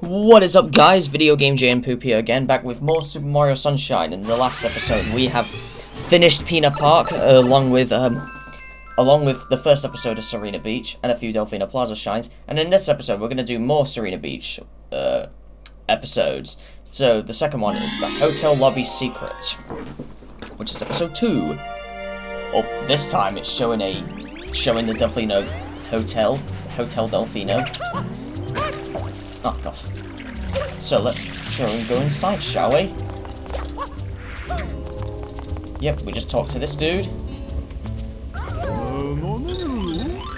What is up guys, Video Game J and Poop here again, back with more Super Mario Sunshine. In the last episode we have finished Pinna Park, uh, along with, um, along with the first episode of Sirena Beach, and a few Delfino Plaza shines, and in this episode we're going to do more Sirena Beach, uh, episodes. So, the second one is the Hotel Lobby Secret, which is episode 2. Oh, this time it's showing a, showing the Delfino Hotel, Hotel Delfino. Oh. So let's try and go inside, shall we? Yep, we just talked to this dude.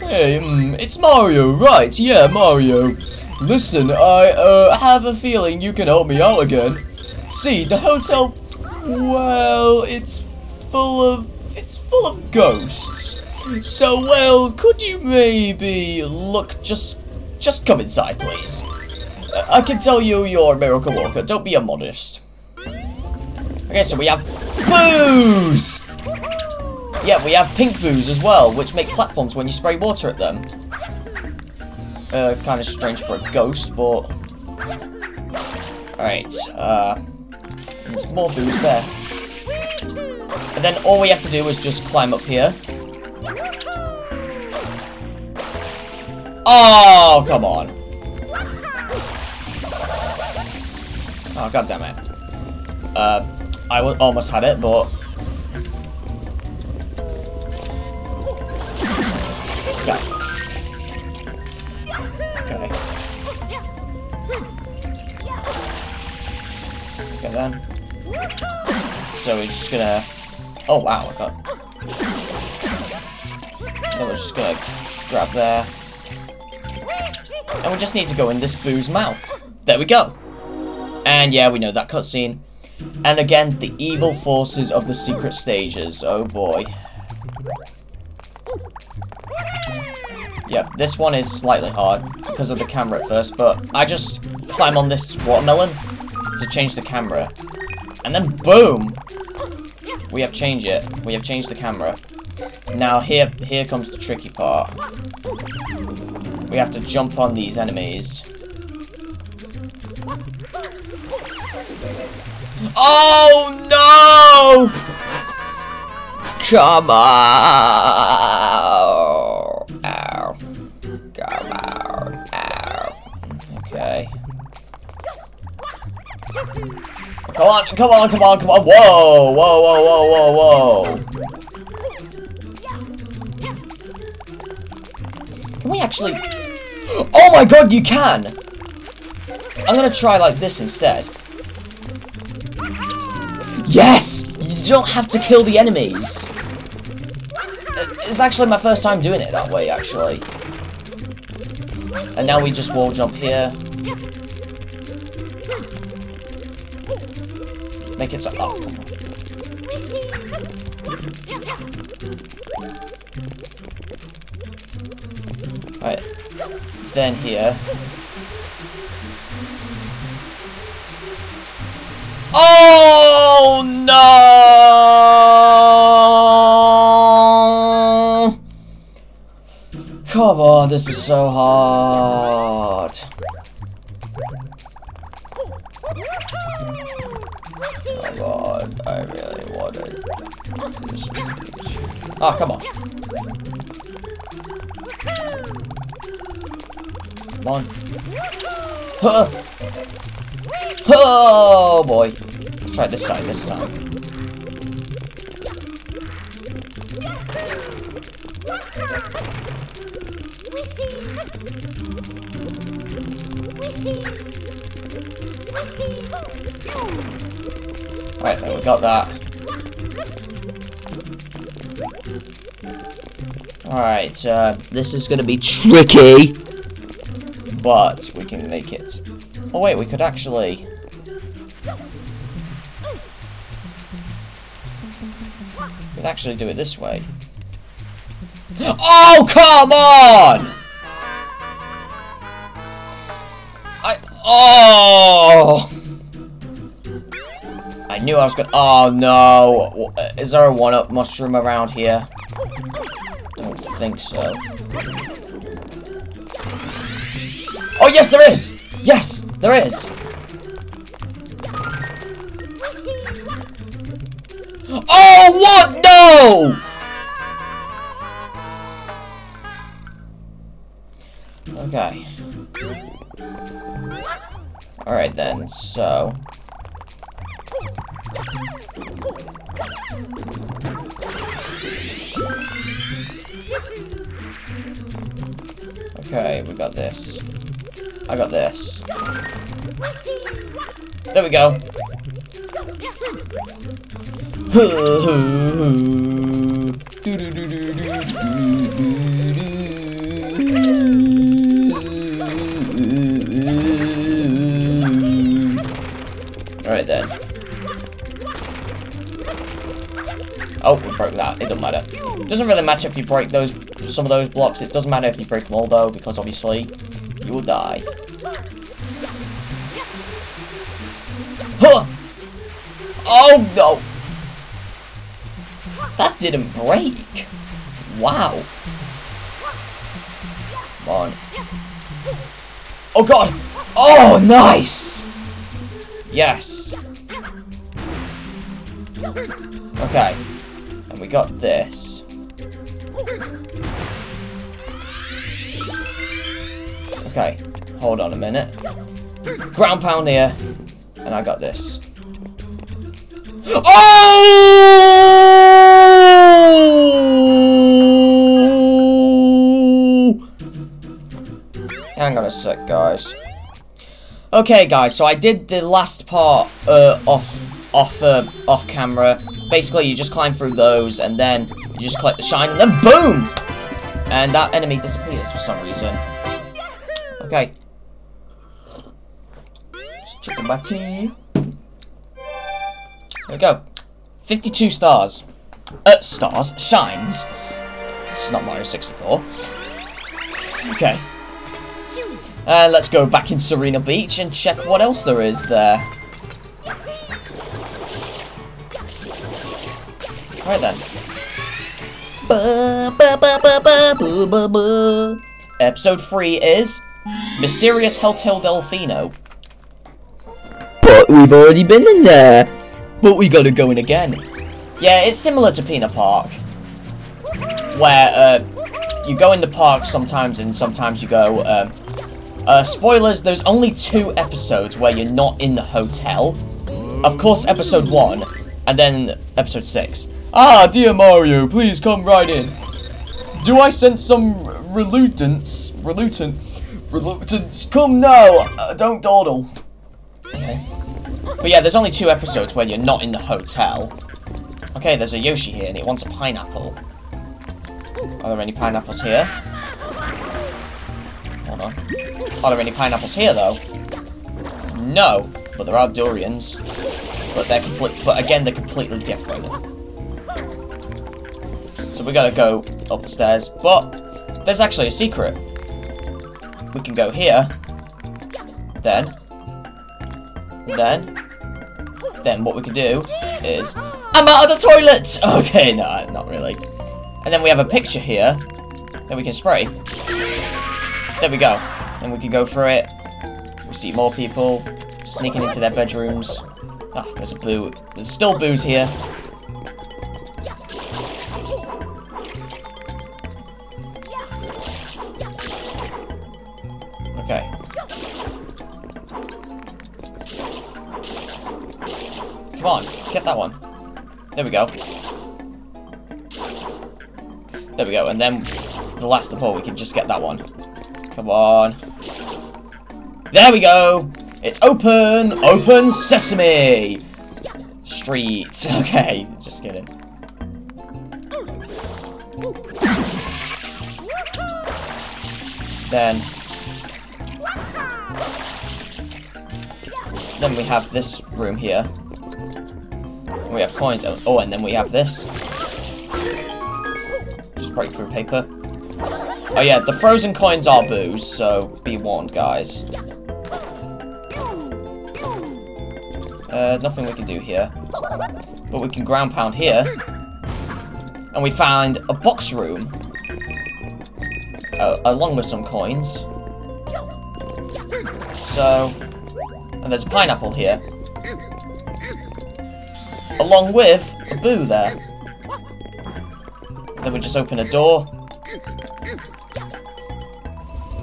Hey, um, it's Mario, right? Yeah, Mario. Listen, I, uh, have a feeling you can help me out again. See, the hotel, well, it's full of, it's full of ghosts. So, well, could you maybe look, just, just come inside, please. I can tell you you're a miracle worker. Don't be a modest. Okay, so we have boos! Yeah, we have pink boos as well, which make platforms when you spray water at them. Uh, kind of strange for a ghost, but... Alright, uh... There's more boos there. And then all we have to do is just climb up here. Oh, come on. Oh, god damn it. Uh, I almost had it, but... Okay. Okay. Okay then. So we're just gonna... Oh wow, I got... Then we're just gonna grab there. And we just need to go in this boo's mouth. There we go. And yeah, we know that cutscene. And again, the evil forces of the secret stages. Oh boy. Yep, this one is slightly hard because of the camera at first, but I just climb on this watermelon to change the camera. And then boom! We have changed it. We have changed the camera. Now here here comes the tricky part. We have to jump on these enemies. Oh no! Come on! Ow. Come on. Ow. Okay. Come on, come on, come on, come on. Whoa, whoa, whoa, whoa, whoa, whoa. Can we actually... Oh my god, you can! I'm gonna try like this instead. Yes! You don't have to kill the enemies. Uh, it's actually my first time doing it that way, actually. And now we just wall jump here. Make it so- oh, come on. Right. Then here. Oh no! Come on, this is so hard. Oh god, I really this stage. Oh, ah, come on. Come on. Huh! Oh boy. Let's try this side this time. Right, there we got that. Alright, uh, this is gonna be tricky, but we can make it. Oh wait, we could actually... We could actually do it this way. Oh, come on! I... Oh! I knew I was gonna... Oh, no. Is there a one-up mushroom around here? Don't think so. Oh, yes, there is! Yes, there is. Oh, what? No! Okay. Alright then, so... Okay, we got this. I got this. There we go. Alright then. Oh, we broke that. It doesn't matter. Doesn't really matter if you break those some of those blocks. It doesn't matter if you break them all though, because obviously you die. Huh! Oh no! That didn't break. Wow. Come on. Oh god! Oh, nice! Yes. Okay. And we got this. Okay. Hold on a minute. Ground pound here. And I got this. Oh! Hang on a sec, guys. Okay, guys, so I did the last part uh, off off uh, off camera. Basically, you just climb through those, and then you just collect the shine, and then boom! And that enemy disappears for some reason. Okay. Just my tea. There we go. 52 stars. Uh, stars. Shines. This is not Mario 64. Okay. Uh, let's go back in Sirena Beach and check what else there is there. Right then. Ba, ba, ba. Episode 3 is Mysterious Hotel Delfino. But we've already been in there. But we gotta go in again. Yeah, it's similar to Pinna Park. Where, uh, you go in the park sometimes and sometimes you go, um, uh, spoilers, there's only two episodes where you're not in the hotel. Of course, episode 1, and then episode 6. Ah, dear Mario, please come right in. Do I sense some reluctance? Reluctant? Reluctance? Come now! Uh, don't dawdle. Okay. But yeah, there's only two episodes where you're not in the hotel. Okay, there's a Yoshi here, and it wants a pineapple. Are there any pineapples here? Hold on. Are there any pineapples here, though? No, but there are durians. But they're complete. But again, they're completely different. So we gotta go upstairs. But there's actually a secret. We can go here. Then. Then. Then what we can do is... I'm out of the toilet! Okay, no, not really. And then we have a picture here that we can spray. There we go. And we can go through it. We see more people sneaking into their bedrooms. Ah, there's a boo. There's still boos here. Okay. Come on, get that one. There we go. There we go, and then the last of all, we can just get that one. Come on. There we go! It's open! Open sesame! Street. Okay, just kidding. Then... Then we have this room here. We have coins. Oh, and then we have this. Just break through paper. Oh yeah, the frozen coins are boos, so be warned, guys. Uh, nothing we can do here. But we can ground pound here. And we find a box room. Uh, along with some coins. So, and there's a pineapple here. Along with a Boo there. Then we just open a door.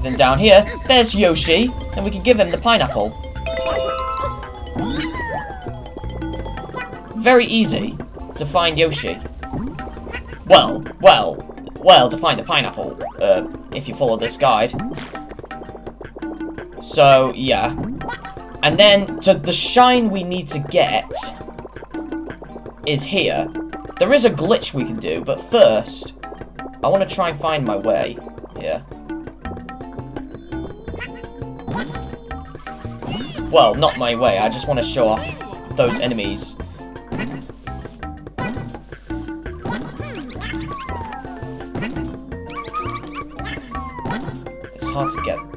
Then down here, there's Yoshi, and we can give him the pineapple. Very easy to find Yoshi. Well, well, well, to find the pineapple, uh, if you follow this guide. So, yeah. And then, to the shine we need to get is here. There is a glitch we can do, but first, I want to try and find my way here. Well, not my way, I just want to show off those enemies. It's hard to get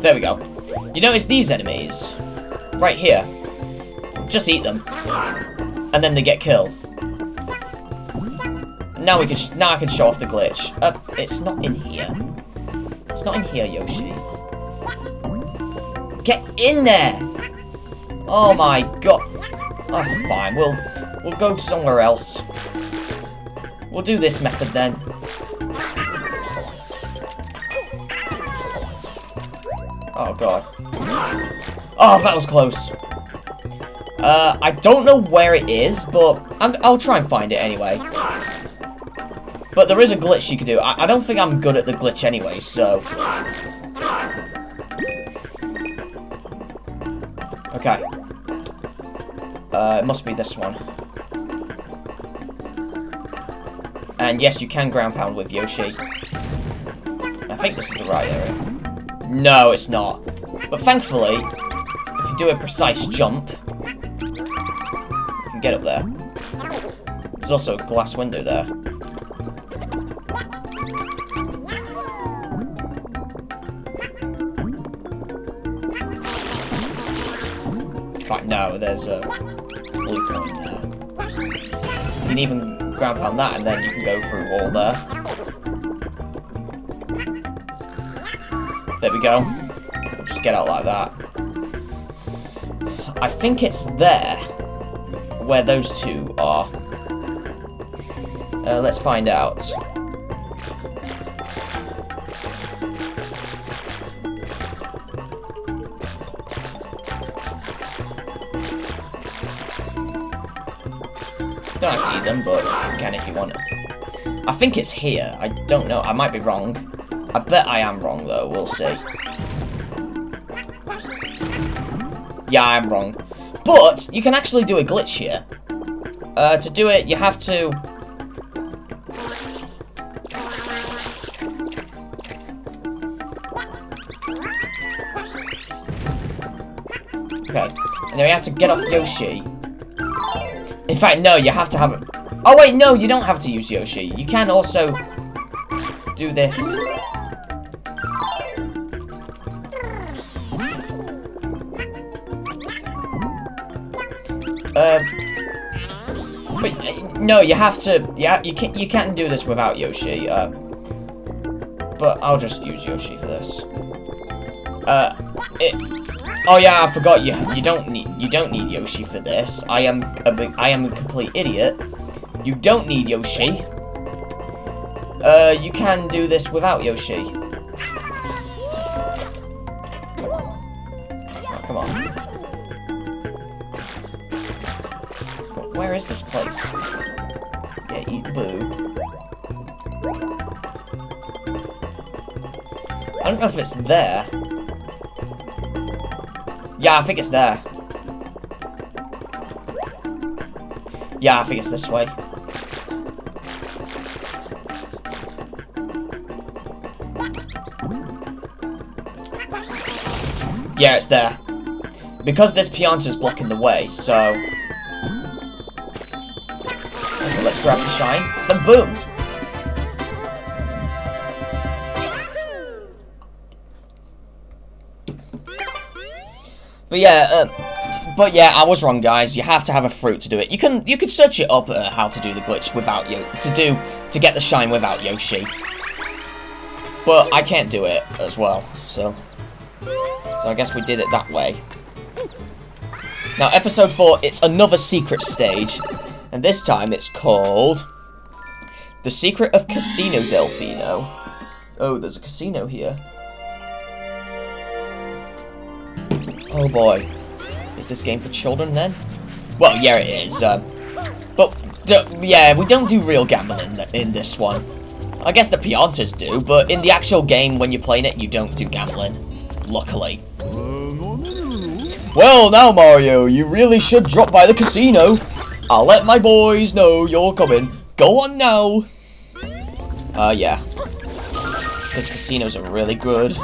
There we go. You notice these enemies? Right here. Just eat them. And then they get killed. Now we can now I can show off the glitch. Uh, it's not in here. It's not in here, Yoshi. Get in there! Oh my god. Oh, fine. We'll we'll go somewhere else. We'll do this method then. Oh god. Oh, that was close. Uh, I don't know where it is, but i will try and find it anyway. But there is a glitch you can do. I, I don't think I'm good at the glitch anyway, so... Okay. Uh, it must be this one. And yes, you can ground pound with Yoshi. I think this is the right area. No, it's not. But thankfully, if you do a precise jump, you can get up there. There's also a glass window there. In fact, no, there's a blue coin there. You can even grab on that, and then you can go through all there. There we go. Just get out like that. I think it's there, where those two are. Uh, let's find out. Don't have to eat them, but you can if you want. I think it's here. I don't know. I might be wrong. I bet I am wrong, though. We'll see. Yeah, I'm wrong. But, you can actually do a glitch here. Uh, to do it, you have to... Okay. And then we have to get off Yoshi. In fact, no, you have to have it. Oh, wait, no, you don't have to use Yoshi. You can also do this. No, you have to. Yeah, you can't. You can't do this without Yoshi. Uh, but I'll just use Yoshi for this. Uh, it. Oh yeah, I forgot you. You don't need you don't need Yoshi for this. I am a I am a complete idiot. You don't need Yoshi. Uh, you can do this without Yoshi. Oh, come on. Where is this place? Eat. I don't know if it's there. Yeah, I think it's there. Yeah, I think it's this way. Yeah, it's there. Because this Pianta is blocking the way, so... Grab the shine. Then boom! But yeah, uh, but yeah, I was wrong, guys. You have to have a fruit to do it. You can you can search it up uh, how to do the glitch without you to do to get the shine without Yoshi. But I can't do it as well, so... So I guess we did it that way. Now, episode 4, it's another secret stage. And this time it's called... The Secret of Casino Delfino. Oh, there's a casino here. Oh boy. Is this game for children then? Well, yeah it is. Uh, but, yeah, we don't do real gambling in this one. I guess the Piantas do, but in the actual game, when you're playing it, you don't do gambling. Luckily. Well, now, Mario, you really should drop by the casino. I'll let my boys know you're coming. Go on now. Uh, yeah. Because casinos are really good.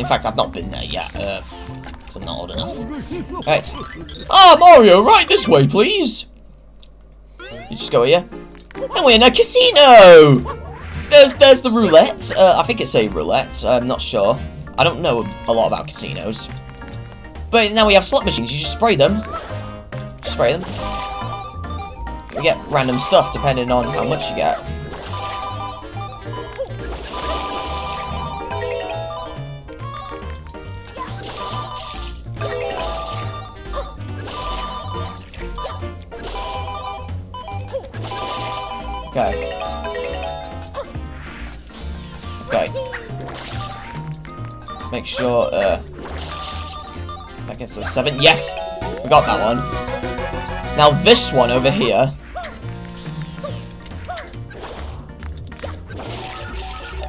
In fact, I've not been there yet, uh, because I'm not old enough. Right. Ah, Mario, right this way, please. You just go here. And we're in a casino! There's, there's the roulette. Uh, I think it's a roulette. I'm not sure. I don't know a lot about casinos. But now we have slot machines. You just spray them. Spray them. You get random stuff depending on how much you get. Okay. Okay. Make sure, uh... That gets us seven. Yes! We got that one. Now this one over here...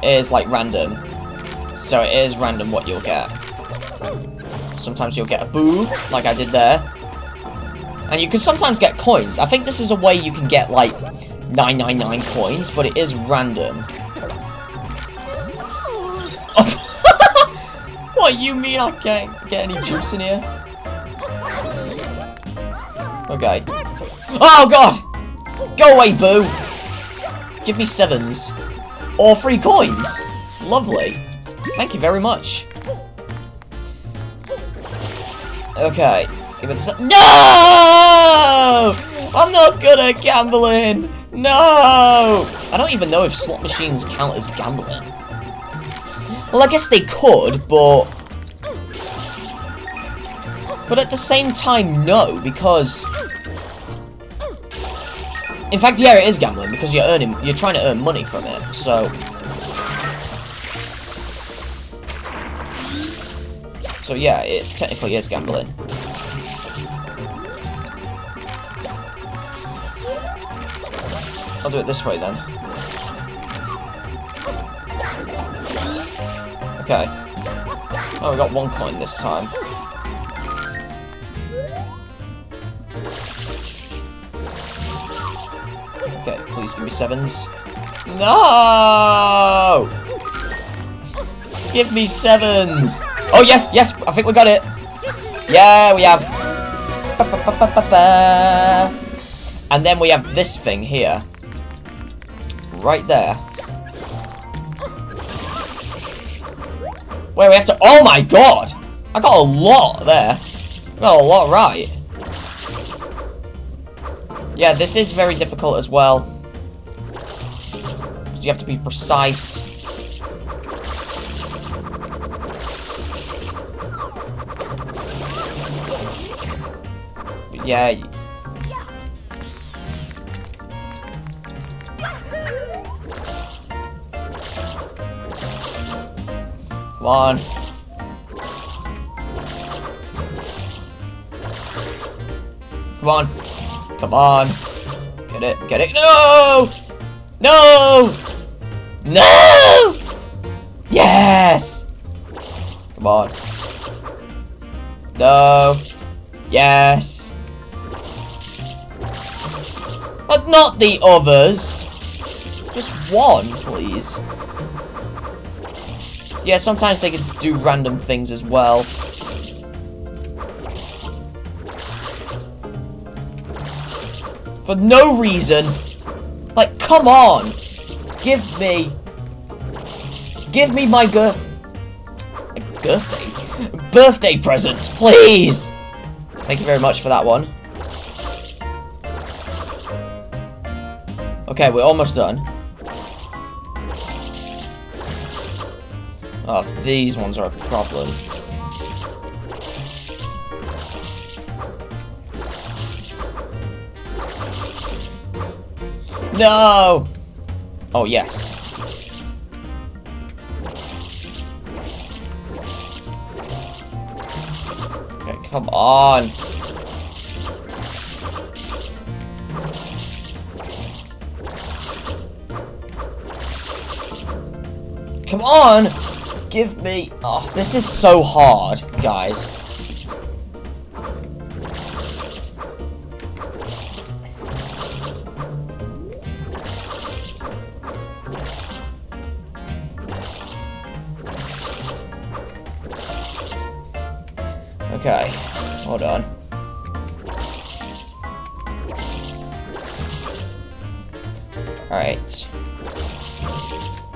Is, like, random. So it is random what you'll get. Sometimes you'll get a boo, like I did there. And you can sometimes get coins. I think this is a way you can get, like, 999 coins, but it is random. what, you mean I can't get any juice in here? Okay. Oh, God! Go away, boo! Give me sevens. Or free coins! Lovely. Thank you very much. Okay. Give it this No! I'm not good at gambling! No! I don't even know if slot machines count as gambling. Well, I guess they could, but... But at the same time, no, because... In fact, yeah, it is gambling, because you're earning, you're trying to earn money from it, so... So yeah, it's technically is gambling. I'll do it this way then. Okay. Oh, we got one coin this time. Please give me sevens. No! Give me sevens! Oh, yes, yes, I think we got it. Yeah, we have. And then we have this thing here right there. Wait, we have to- Oh my god! I got a lot there. I got a lot right. Yeah, this is very difficult as well. You have to be precise. But yeah, Come on. Come on. Come on. Get it. Get it. No! No! No! Yes! Come on. No. Yes. But not the others. Just one, please. Yeah, sometimes they can do random things as well. For no reason. Like, come on! Give me... Give me my girth... Birthday? Birthday presents, please! Thank you very much for that one. Okay, we're almost done. Oh, these ones are a problem. No! Oh, yes. Okay, come on. Come on! Give me... Oh, this is so hard, guys.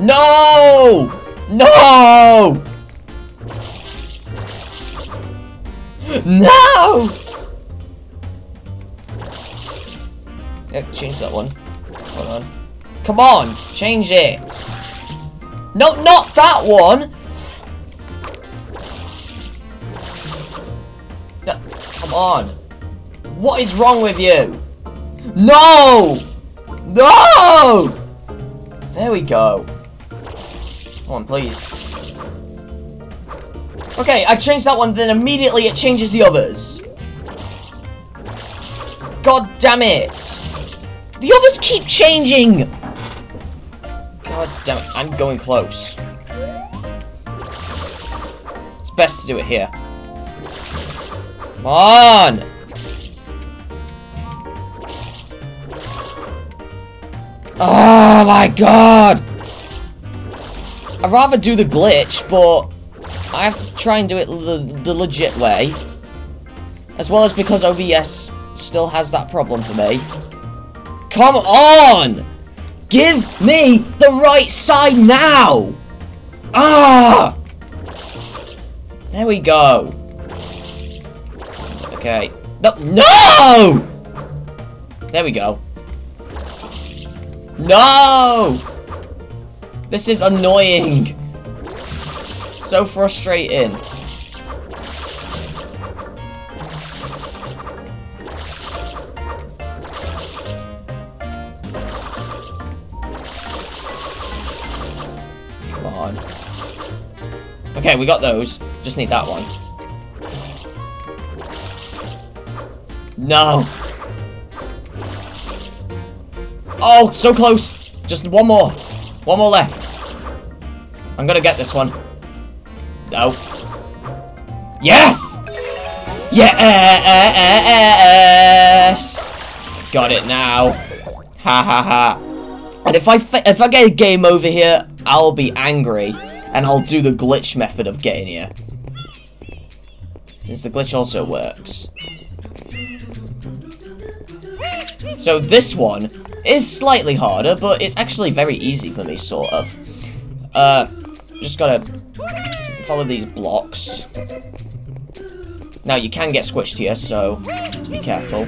No! No! No! Yeah, change that one. Hold on. Come on, change it. No, not that one. No, come on. What is wrong with you? No! No! There we go. Come on, please. Okay, I changed that one, then immediately it changes the others. God damn it! The others keep changing! God damn it, I'm going close. It's best to do it here. Come on! Oh my god! I'd rather do the glitch, but I have to try and do it the, the legit way. As well as because OBS still has that problem for me. Come on! Give me the right side now! Ah! There we go. Okay. No! No! There we go. No! This is annoying. So frustrating. Come on. Okay, we got those. Just need that one. No. Oh, so close. Just one more. One more left. I'm gonna get this one. No. Yes! Yes! Got it now. Ha ha ha. And if I if I get a game over here, I'll be angry, and I'll do the glitch method of getting here. Since the glitch also works. So this one is slightly harder, but it's actually very easy for me, sort of. Uh, just gotta follow these blocks. Now, you can get squished here, so be careful.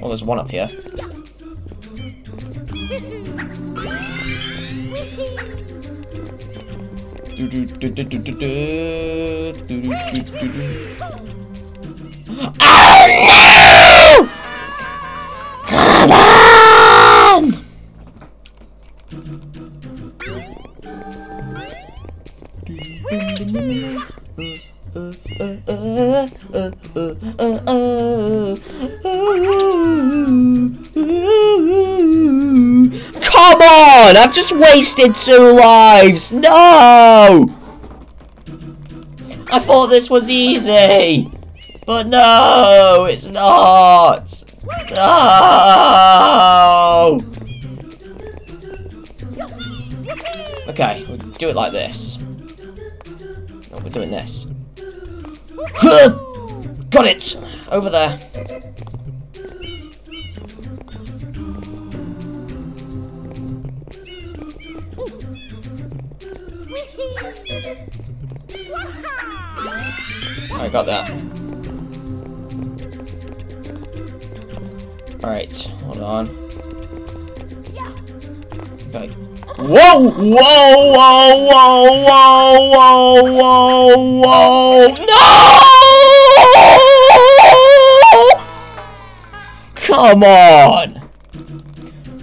Well, there's one up here. Do do do do do do do do do do do. Oh no! Come on! Come on! I've just wasted two lives! No! I thought this was easy! But no! It's not! No! Okay, we'll do it like this. No, we're doing this. Got it! Over there. I got that. Alright, hold on. Okay. Whoa! Whoa! Whoa! Whoa! Whoa! Whoa! Whoa! No! Come on!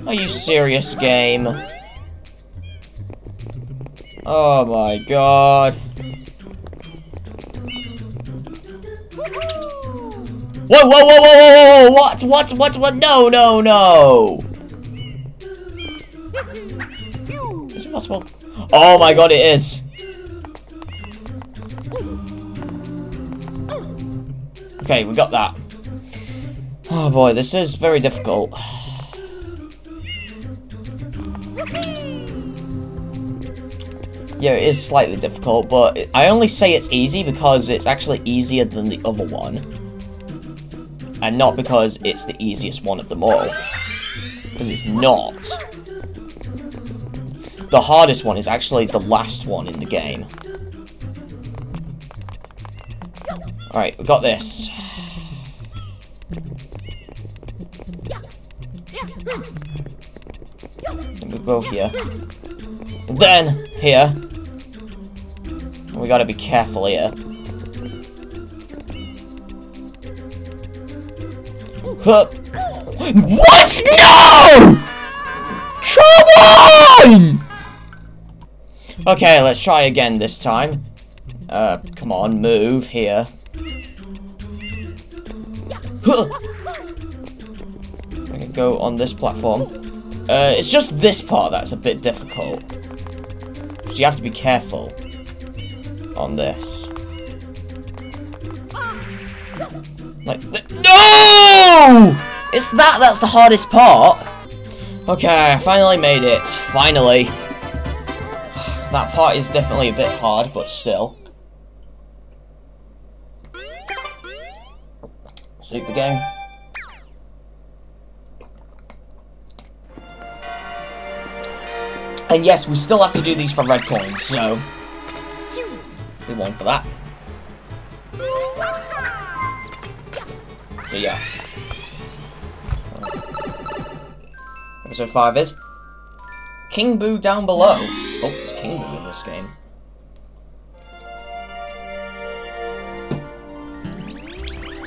Are you serious, game? Oh my god. Whoa, whoa, whoa, whoa, whoa, whoa, what, what, what, what, no, no, no! Is it possible? Oh my god, it is! Okay, we got that. Oh boy, this is very difficult. Yeah, it is slightly difficult, but I only say it's easy because it's actually easier than the other one. And not because it's the easiest one of them all. Because it's not. The hardest one is actually the last one in the game. Alright, we got this. we go here. And then, here. We gotta be careful here. Huh. What? No! Come on! Okay, let's try again this time. Uh, come on, move here. Huh. I can go on this platform. Uh, it's just this part that's a bit difficult. So you have to be careful on this. Like, no! It's that that's the hardest part. Okay, I finally made it. Finally. That part is definitely a bit hard, but still. Super game. And yes, we still have to do these for red coins, so... We won for that. So yeah. Episode 5 is... King Boo down below. Oh, it's King Boo in this game.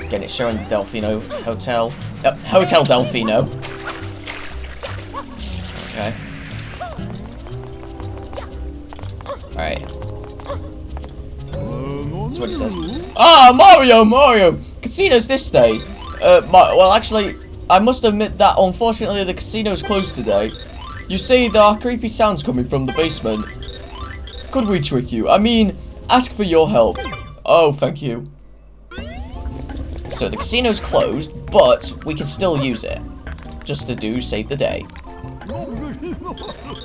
Again, it's showing Delfino Hotel. Yep, Hotel Delfino. Okay. Alright. That's what it says. Ah, Mario, Mario! Casino's this day. Uh, my, well, actually, I must admit that unfortunately the casino's closed today. You see, there are creepy sounds coming from the basement. Could we trick you? I mean, ask for your help. Oh, thank you. So the casino's closed, but we can still use it. Just to do save the day.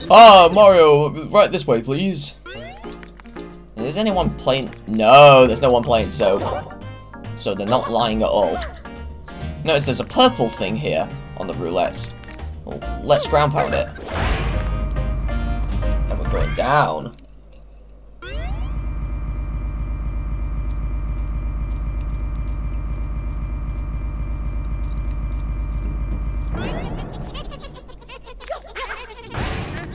Ah, Mario, right this way, please. Is anyone playing? No, there's no one playing, so... So they're not lying at all. Notice there's a purple thing here on the roulette. Well, let's ground pound it. And we're going down.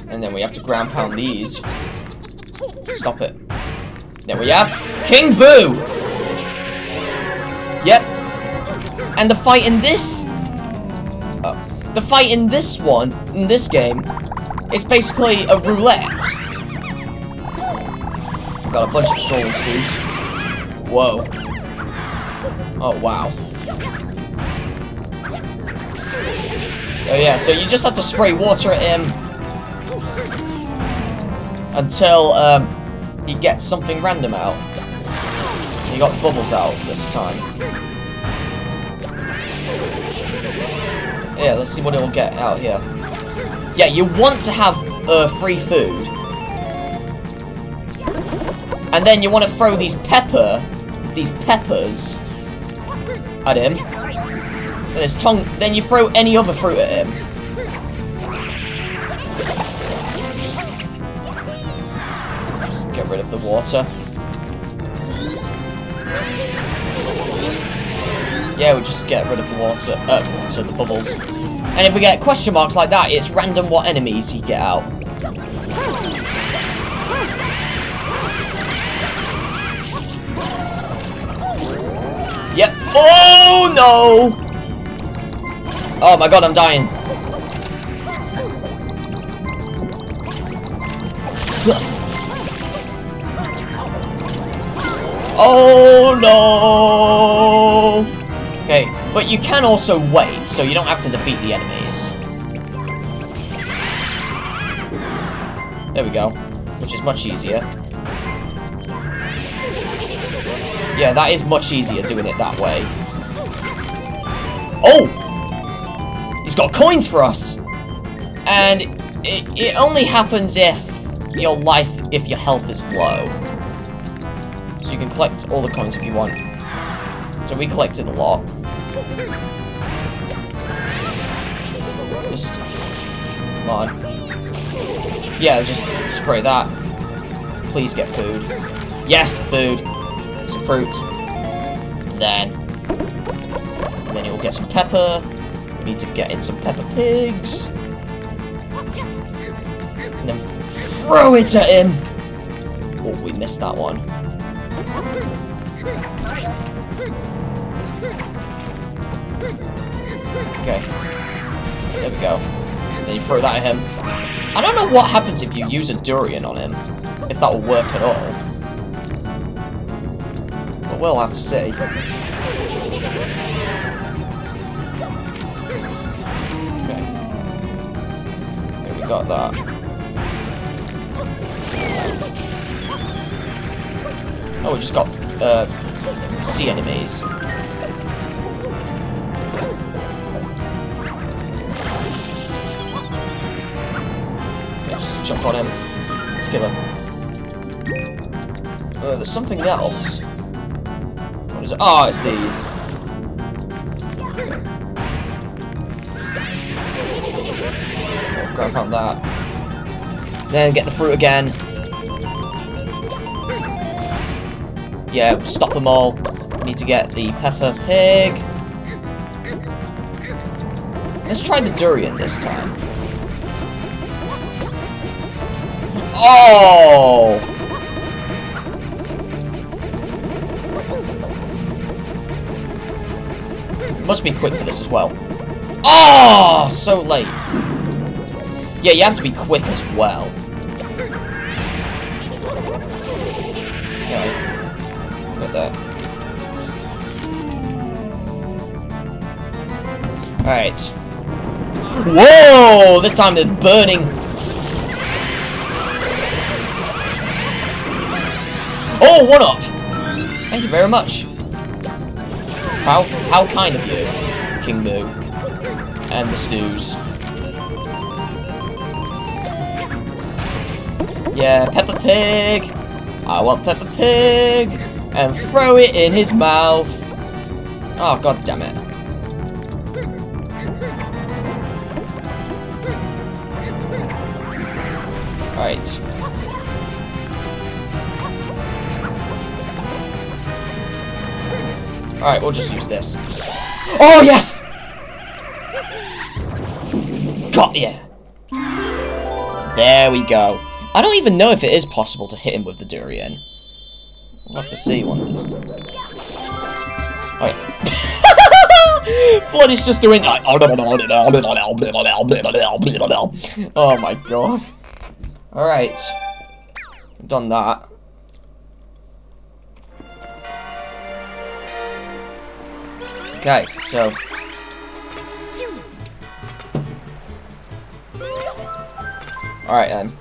And then we have to ground pound these. Stop it. There we have King Boo! And the fight in this... Uh, the fight in this one, in this game, is basically a roulette. Got a bunch of stolen screws. Whoa. Oh, wow. Oh yeah, so you just have to spray water at him until um, he gets something random out. He got bubbles out this time. Yeah, let's see what it'll get out here. Yeah, you want to have uh, free food. And then you want to throw these pepper, these peppers at him. And his tongue, then you throw any other fruit at him. get rid of the water. Yeah, we just get rid of the water, uh, water, the bubbles. And if we get question marks like that, it's random what enemies you get out. Yep. Oh, no! Oh my god, I'm dying. Oh no! Okay, but you can also wait, so you don't have to defeat the enemies. There we go. Which is much easier. Yeah, that is much easier doing it that way. Oh! He's got coins for us! And it, it only happens if your life, if your health is low. So you can collect all the coins if you want. So we collected a lot. Just... Come on. Yeah, just spray that. Please get food. Yes, food! Some fruit. Then... Then you'll get some pepper. We need to get in some pepper pigs. And then throw it at him! Oh, we missed that one. Okay. There we go. Then you throw that at him. I don't know what happens if you use a durian on him. If that will work at all. But we'll have to see. Okay. There we got that. Oh, we just got uh, sea enemies. Jump on him. Let's kill him. Uh, there's something else. What is it? Oh, it's these. Oh, grab on that. Then get the fruit again. Yeah, stop them all. Need to get the pepper Pig. Let's try the durian this time. Oh! Must be quick for this as well. Oh! So late. Yeah, you have to be quick as well. Alright. Whoa! This time they're burning. Oh, one up! Thank you very much. How how kind of you, King Boo. And the stews. Yeah, Peppa Pig! I want Peppa Pig! And throw it in his mouth! Oh, god damn it. Alright. Alright, we'll just use this. Oh, yes! Got ya! There we go. I don't even know if it is possible to hit him with the durian. We'll have to see one. Oh, yeah. FLUDD is just doing Oh my god. Alright. Done that. Okay, so Alright then.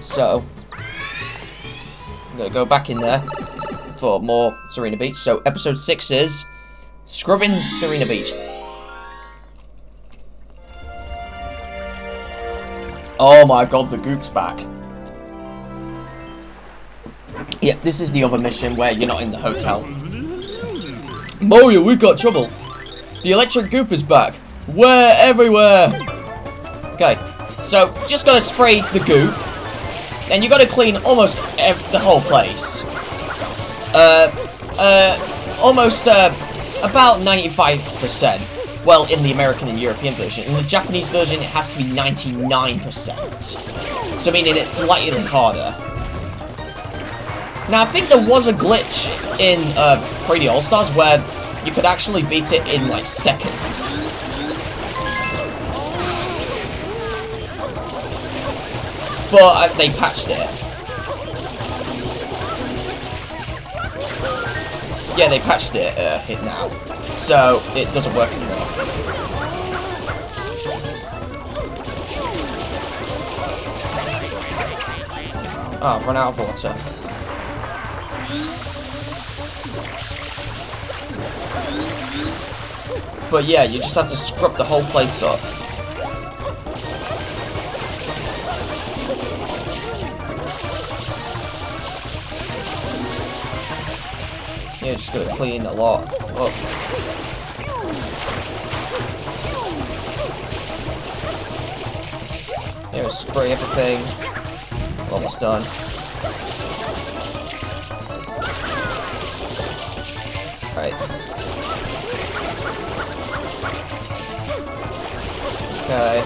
So I'm gonna go back in there for more Sirena Beach. So episode six is Scrubbing Sirena Beach. Oh my god, the goop's back. Yeah, this is the other mission where you're not in the hotel. Mario, we've got trouble. The electric goop is back. We're everywhere. Okay, so just gotta spray the goop. Then you gotta clean almost the whole place. Uh, uh, almost, uh, about 95%. Well, in the American and European version. In the Japanese version, it has to be 99%. So meaning it's slightly harder. Now, I think there was a glitch in uh, 3D All-Stars where you could actually beat it in, like, seconds. But uh, they patched it. Yeah, they patched it uh, hit now. So, it doesn't work anymore. Oh, I've run out of water. But yeah, you just have to scrub the whole place up. Yeah, just gotta clean a lot up. Here, spray everything. Almost done. Right. Okay.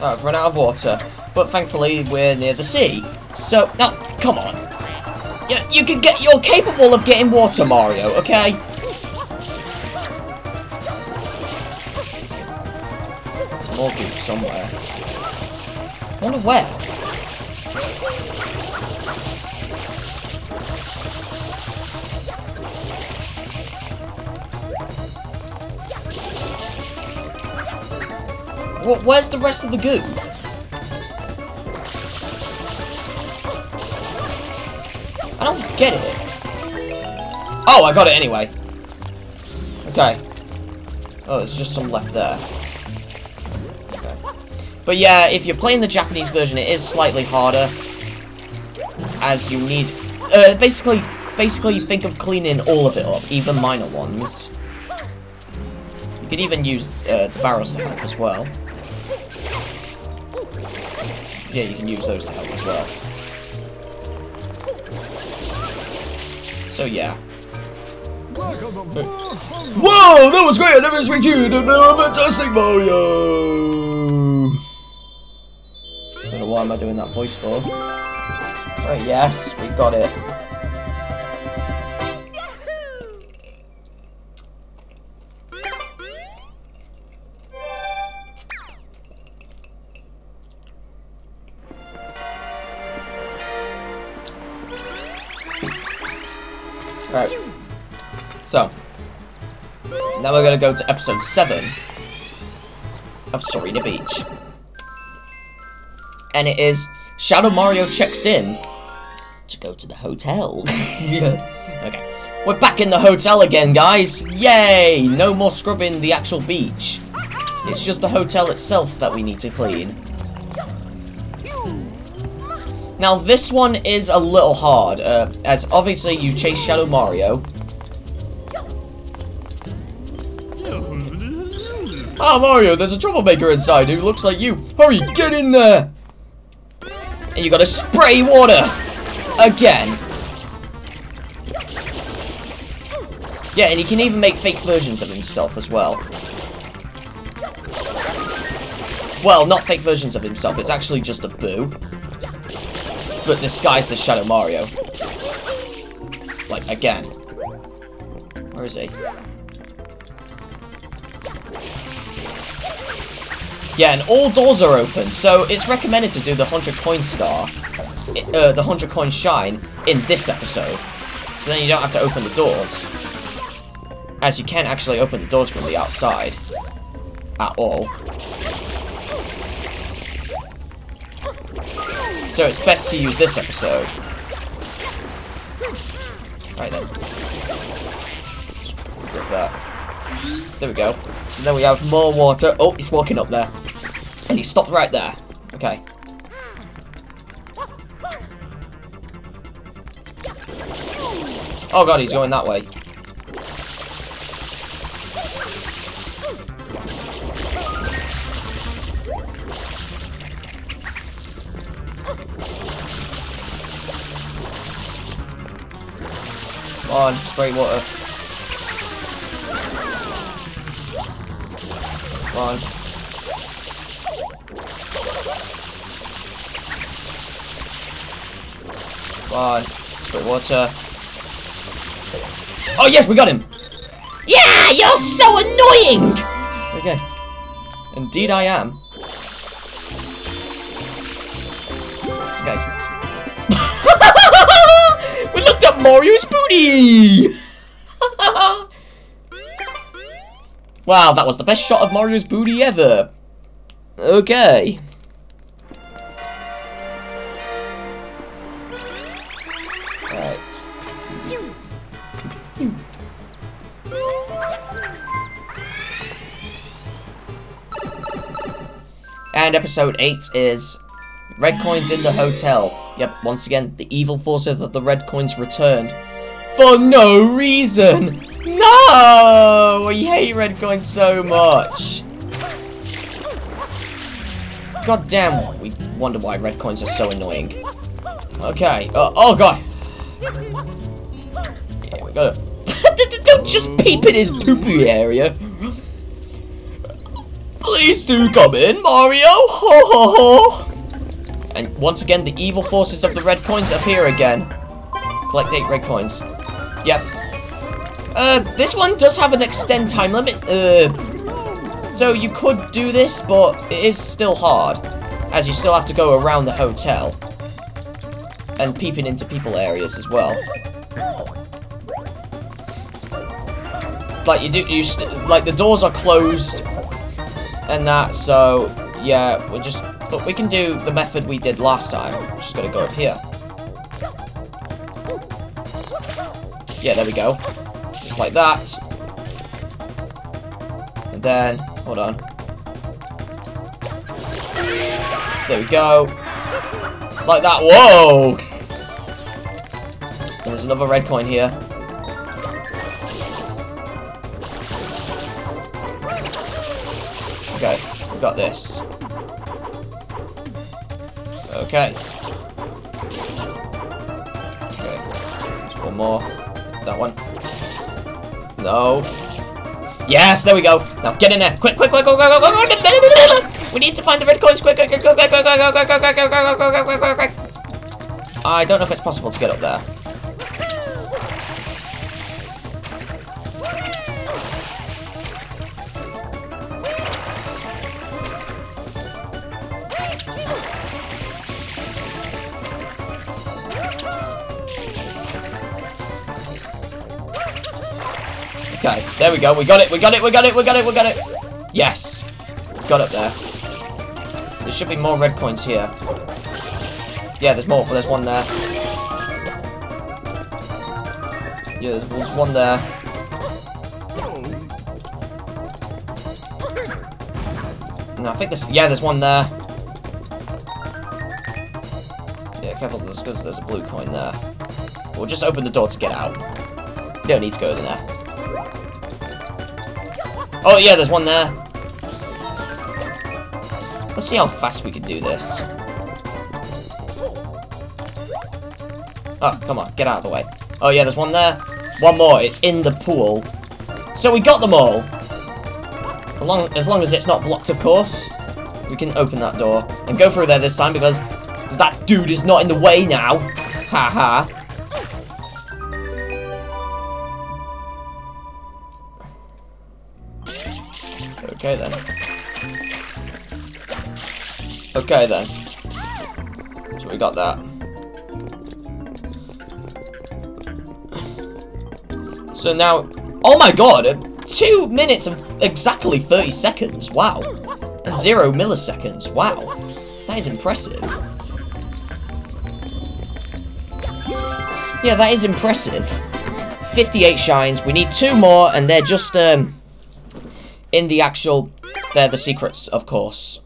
Oh, I've run out of water. But thankfully, we're near the sea. So, now, come on. You, you can get, you're capable of getting water, Mario, okay? There's more goop somewhere. I wonder where. Wh where's the rest of the goo? I don't get it. Oh, I got it anyway. Okay. Oh, there's just some left there. Okay. But yeah, if you're playing the Japanese version, it is slightly harder. As you need... Uh, basically, basically think of cleaning all of it up, even minor ones. You could even use uh, the barrels to help as well. Yeah, you can use those to help as well. So yeah. Whoa, that was great! I never expected you to be fantastic, Mario! Don't know why am I doing that voice for. Oh yes, we got it. Right. So. Now we're gonna go to episode 7 of Sirena Beach. And it is Shadow Mario checks in to go to the hotel. okay. We're back in the hotel again, guys. Yay! No more scrubbing the actual beach. It's just the hotel itself that we need to clean. Now, this one is a little hard, uh, as obviously you chase Shadow Mario. Ah, Mario, there's a troublemaker inside who looks like you. Hurry, get in there! And you gotta spray water! Again. Yeah, and he can even make fake versions of himself as well. Well, not fake versions of himself, it's actually just a boo. But disguised as Shadow Mario. Like, again. Where is he? Yeah, and all doors are open, so it's recommended to do the 100 coin star, uh, the 100 coin shine, in this episode. So then you don't have to open the doors. As you can't actually open the doors from the outside. At all. So it's best to use this episode. Right then. That. There we go. So then we have more water. Oh, he's walking up there. And he stopped right there. Okay. Oh god, he's going that way. on, spray water. Come on. Come on, spray water. Oh yes, we got him! Yeah, you're so annoying! Okay. Indeed I am. Okay. We looked up Mario's wow, that was the best shot of Mario's booty ever. Okay. Right. And episode 8 is Red Coins in the Hotel. Yep, once again, the evil forces of the Red Coins returned. For no reason! No! We hate Red Coins so much. God damn, we wonder why Red Coins are so annoying. Okay, uh, oh god! Yeah, we it. Don't just peep in his poo-poo area. Please do come in, Mario! Ho ho ho! And once again, the evil forces of the red coins appear again. Collect eight red coins. Yep. Uh, this one does have an extend time limit. Uh, so you could do this, but it is still hard. As you still have to go around the hotel. And peeping into people areas as well. Like you do, you like the doors are closed and that, so yeah, we're just, but we can do the method we did last time. We're just gonna go up here. Yeah, there we go. Just like that. And then, hold on. There we go. Like that, whoa! There's another red coin here. Okay, we got this. Okay. Okay. There's one more. That one. No. Yes, there we go. Now get in there. Quick, quick, quick, go, go, go, go, go. We need to find the red coins. Quick, quick, quick, quick, quick, quick, quick, quick, quick, quick, quick, quick, quick, quick, quick. I don't know if it's possible to get up there. Okay, there we go. We got it. We got it. We got it. We got it. We got it. Yes. Got up there. There should be more red coins here. Yeah, there's more. There's one there. Yeah, there's, one there. No, I think there's... Yeah, there's one there. Yeah, careful, because there's a blue coin there. We'll just open the door to get out. You don't need to go in there. Oh, yeah, there's one there. Let's see how fast we can do this. Oh, come on, get out of the way. Oh, yeah, there's one there. One more, it's in the pool. So we got them all. As long, as long as it's not blocked, of course. We can open that door. And go through there this time because, because that dude is not in the way now. Ha ha. Okay then. So we got that. So now, oh my god, uh, two minutes and exactly 30 seconds, wow. And zero milliseconds, wow. That is impressive. Yeah, that is impressive. 58 shines, we need two more, and they're just, um, in the actual, they're the secrets, of course.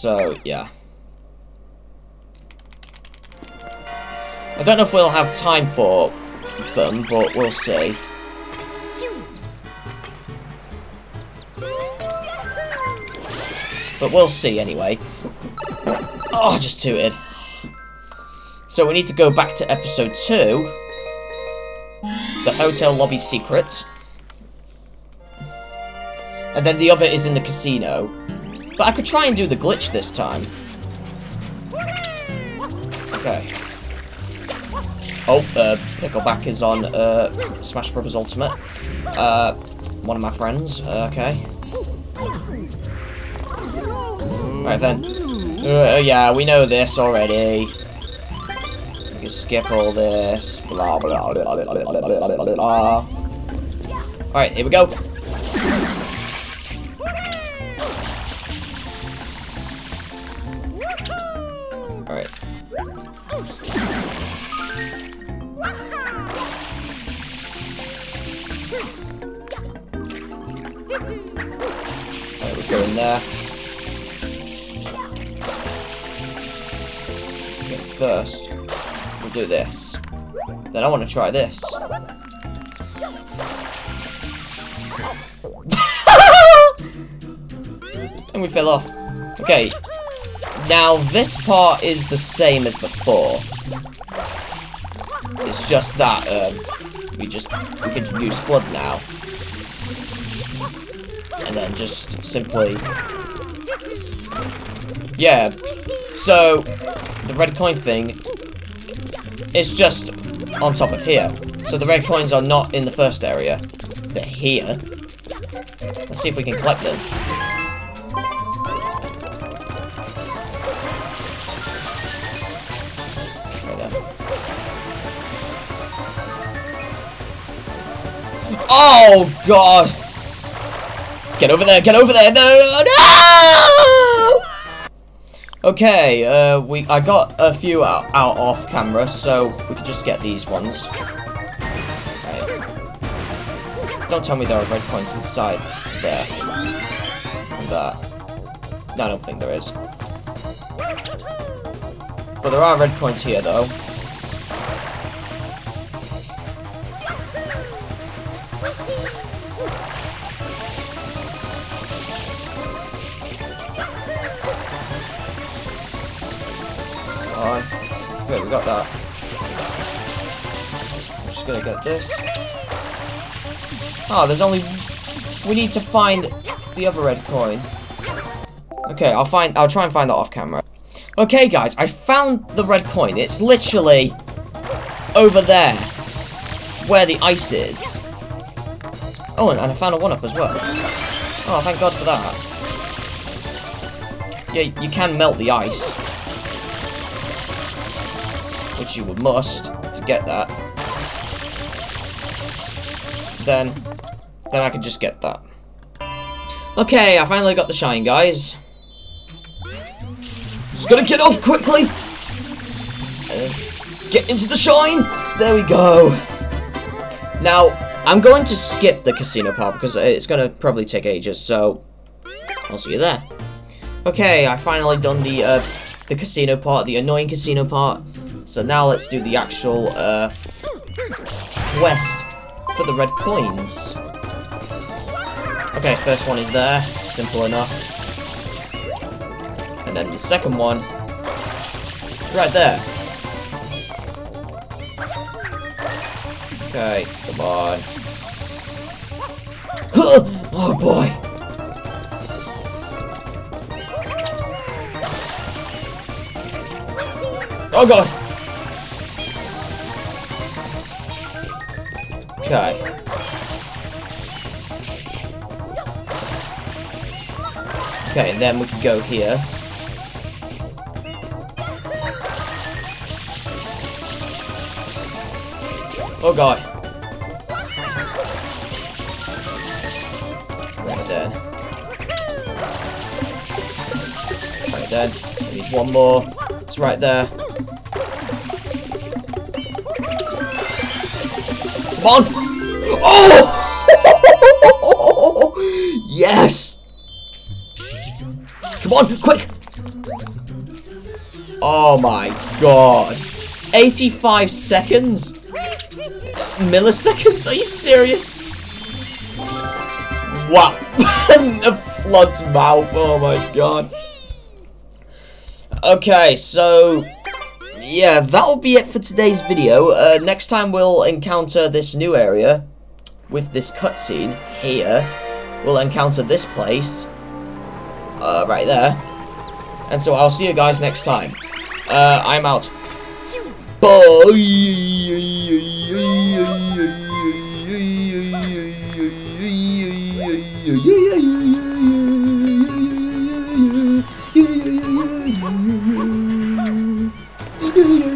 So, yeah. I don't know if we'll have time for them, but we'll see. But we'll see anyway. Oh, just tooted. So we need to go back to episode 2. The hotel lobby secret. And then the other is in the casino. But I could try and do the glitch this time. Okay. Oh, uh, Pickleback is on uh, Smash Brothers Ultimate. Uh, one of my friends. Uh, okay. Right then. Uh, yeah, we know this already. We can skip all this. Blah blah blah blah blah blah blah blah. blah. Alright, here we go. Alright. Alright, we go in there. Okay, first, we'll do this. Then I want to try this. and we fell off. Okay. Now, this part is the same as before. It's just that, um, we just, we can use FLUDD now. And then just simply... Yeah, so, the red coin thing is just on top of here. So the red coins are not in the first area. They're here. Let's see if we can collect them. Oh god! Get over there, get over there! No! No! Okay, uh, we I got a few out, out off camera, so we can just get these ones. Right. Don't tell me there are red coins inside there. And that. No, I don't think there is. But there are red coins here, though. Alright. Good, we got that. I'm just gonna get this. Oh, there's only... We need to find the other red coin. Okay, I'll find... I'll try and find that off camera. Okay, guys, I found the red coin. It's literally over there, where the ice is. Oh, and, and I found a one-up as well. Oh, thank God for that. Yeah, you can melt the ice. Which you would must to get that. Then, then I can just get that. Okay, I finally got the shine, guys. Just gotta get off quickly. Uh, get into the shine. There we go. Now, I'm going to skip the casino part because it's gonna probably take ages. So, I'll see you there. Okay, I finally done the uh, the casino part, the annoying casino part. So now let's do the actual uh, quest for the red coins. Okay, first one is there, simple enough. And then the second one, right there. Okay, come on. oh boy. Oh god. Okay. Okay, and then we can go here. Oh god. Right there. Right there. I need one more. It's right there. On! Oh! yes! Come on, quick! Oh my god. 85 seconds? Milliseconds? Are you serious? Wow. the FLUDD's mouth. Oh my god. Okay, so yeah, that'll be it for today's video. Uh, next time we'll encounter this new area with this cutscene here. We'll encounter this place uh, right there. And so I'll see you guys next time. Uh, I'm out. Bye. you